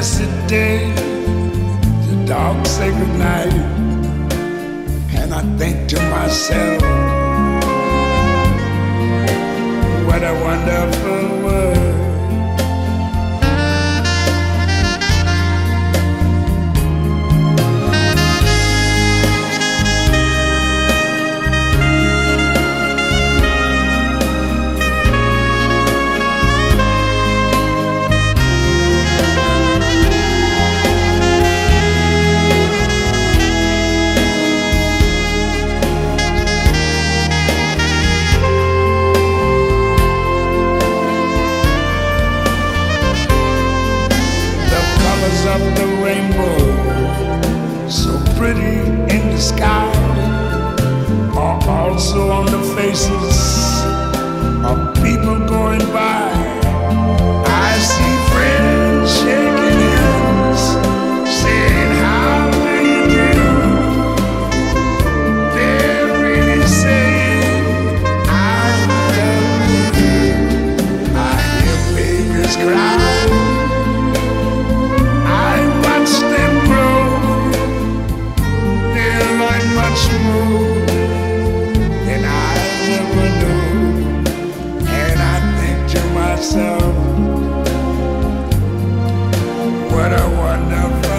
blessed day, the dark sacred night, and I think to myself, what a wonderful world. Pretty in the sky, are also on the faces much more than I ever knew. And I think to myself, what a wonderful